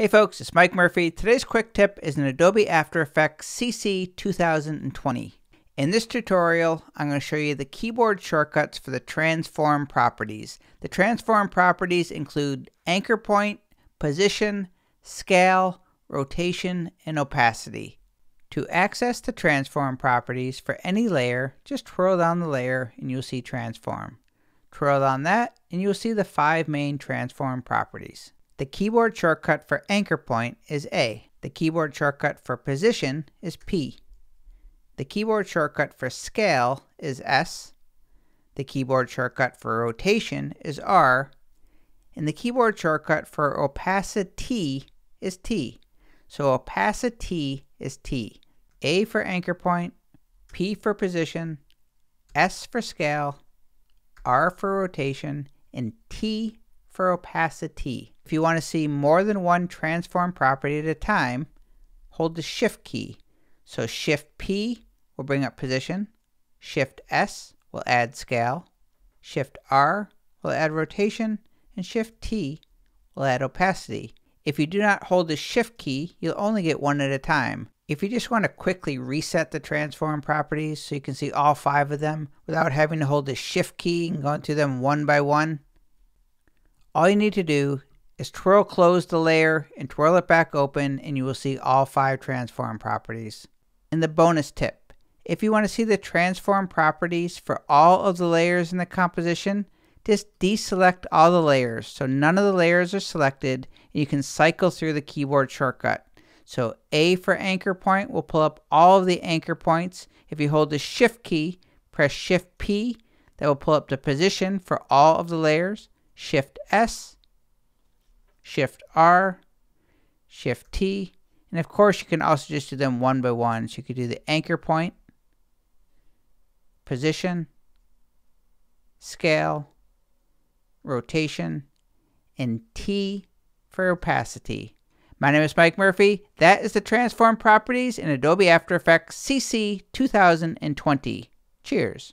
Hey folks, it's Mike Murphy. Today's quick tip is in Adobe After Effects CC 2020. In this tutorial, I'm going to show you the keyboard shortcuts for the transform properties. The transform properties include anchor point, position, scale, rotation, and opacity. To access the transform properties for any layer, just twirl down the layer and you'll see transform. Twirl down that and you'll see the five main transform properties. The keyboard shortcut for anchor point is A. The keyboard shortcut for position is P. The keyboard shortcut for scale is S. The keyboard shortcut for rotation is R. And the keyboard shortcut for opacity is T. So opacity is T. A for anchor point, P for position, S for scale, R for rotation, and T for opacity. If you want to see more than one transform property at a time, hold the Shift key. So Shift P will bring up position, Shift S will add scale, Shift R will add rotation, and Shift T will add opacity. If you do not hold the Shift key, you'll only get one at a time. If you just want to quickly reset the transform properties so you can see all five of them without having to hold the Shift key and going through them one by one, all you need to do is twirl close the layer and twirl it back open and you will see all five transform properties. And the bonus tip, if you want to see the transform properties for all of the layers in the composition, just deselect all the layers so none of the layers are selected and you can cycle through the keyboard shortcut. So A for anchor point will pull up all of the anchor points. If you hold the shift key, press shift P, that will pull up the position for all of the layers. Shift S, Shift R, Shift T, and of course you can also just do them one by one. So you could do the anchor point, position, scale, rotation, and T for opacity. My name is Mike Murphy. That is the transform properties in Adobe After Effects CC 2020. Cheers.